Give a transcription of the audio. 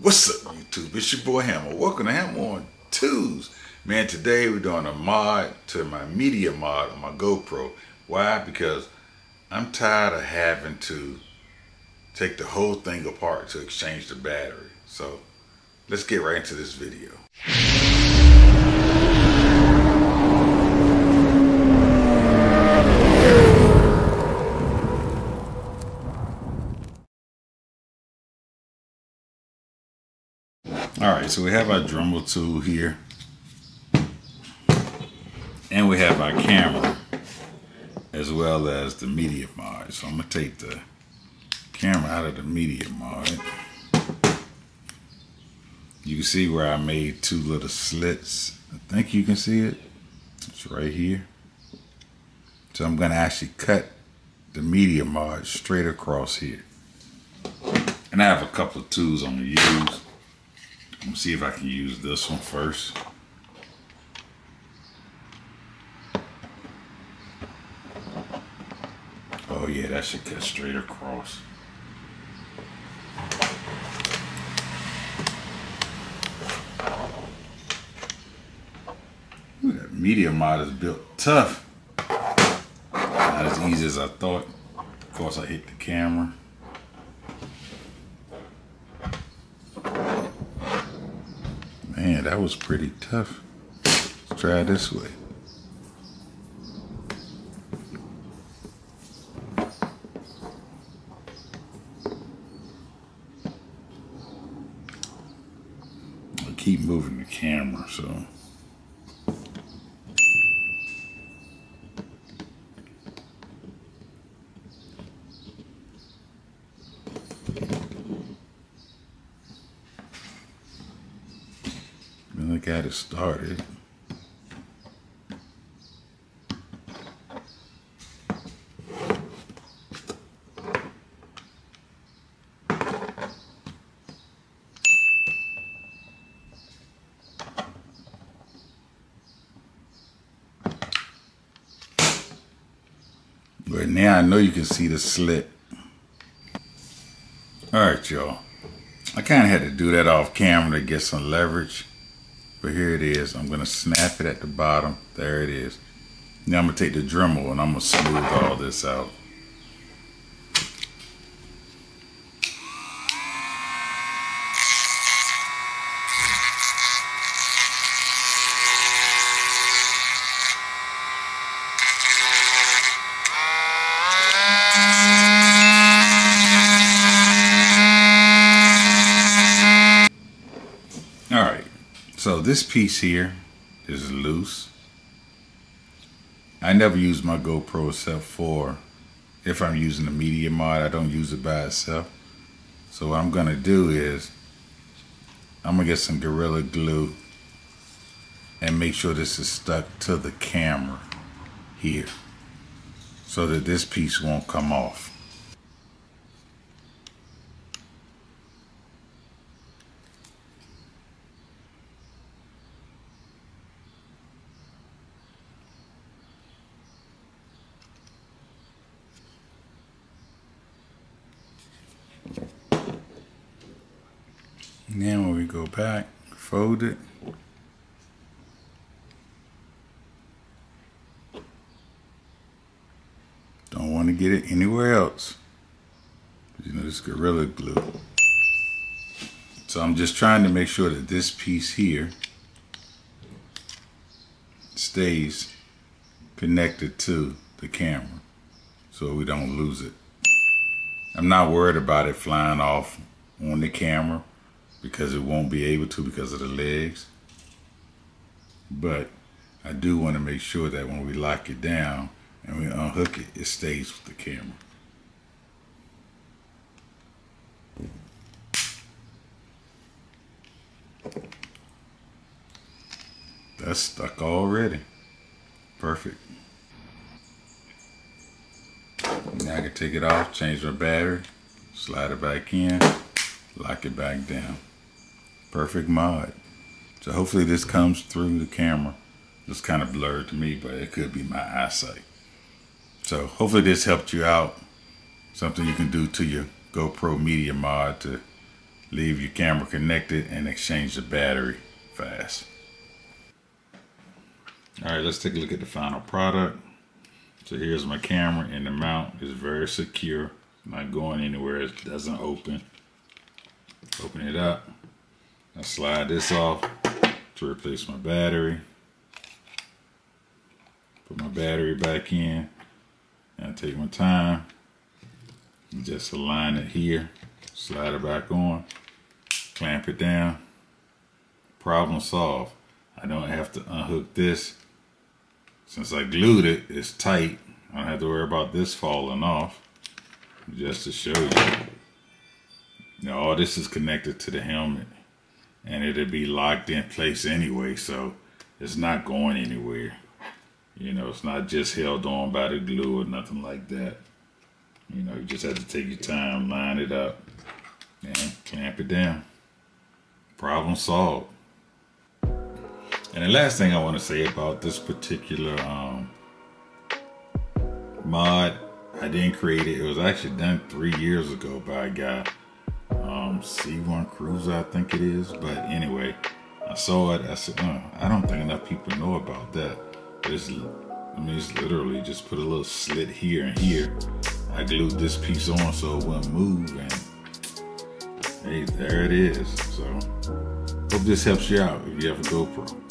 What's up, YouTube? It's your boy Hammer. Welcome to Hammer on Twos. Man, today we're doing a mod to my media mod on my GoPro. Why? Because I'm tired of having to take the whole thing apart to exchange the battery. So let's get right into this video. All right, so we have our Dremel tool here. And we have our camera as well as the media mod. So I'm gonna take the camera out of the media mod. You can see where I made two little slits. I think you can see it. It's right here. So I'm gonna actually cut the media mod straight across here. And I have a couple of tools I'm gonna use. Let me see if I can use this one first. Oh yeah, that should cut straight across. Ooh, that media mod is built tough. Not as easy as I thought. Of course, I hit the camera. Man, that was pretty tough. Let's try this way. I keep moving the camera, so. I got it started. But now I know you can see the slit. All right, y'all. I kind of had to do that off camera to get some leverage. But here it is. I'm going to snap it at the bottom. There it is. Now I'm going to take the Dremel and I'm going to smooth all this out. All right. So this piece here is loose. I never use my GoPro except for if I'm using the media mod, I don't use it by itself. So what I'm gonna do is I'm gonna get some Gorilla Glue and make sure this is stuck to the camera here so that this piece won't come off. Now when we go back, fold it. Don't want to get it anywhere else. You know, this Gorilla Glue. So I'm just trying to make sure that this piece here stays connected to the camera so we don't lose it. I'm not worried about it flying off on the camera because it won't be able to because of the legs. But I do want to make sure that when we lock it down and we unhook it, it stays with the camera. That's stuck already. Perfect. Now I can take it off, change the battery, slide it back in, lock it back down. Perfect mod. So hopefully this comes through the camera. It's kind of blurred to me, but it could be my eyesight. So hopefully this helped you out. Something you can do to your GoPro Media Mod to leave your camera connected and exchange the battery fast. All right, let's take a look at the final product. So here's my camera and the mount is very secure. Not going anywhere, it doesn't open. Open it up. I slide this off to replace my battery. Put my battery back in. And I take my time. Just align it here. Slide it back on. Clamp it down. Problem solved. I don't have to unhook this. Since I glued it, it's tight. I don't have to worry about this falling off. Just to show you. Now all this is connected to the helmet and it'll be locked in place anyway, so it's not going anywhere. You know, it's not just held on by the glue or nothing like that. You know, you just have to take your time, line it up, and clamp it down. Problem solved. And the last thing I want to say about this particular um, mod, I didn't create it. It was actually done three years ago by a guy um, C1 Cruiser, I think it is. But anyway, I saw it. I said, oh, I don't think enough people know about that. It's, I mean, it's literally just put a little slit here and here. I glued this piece on so it wouldn't move, and hey, there it is. So, hope this helps you out if you have a GoPro.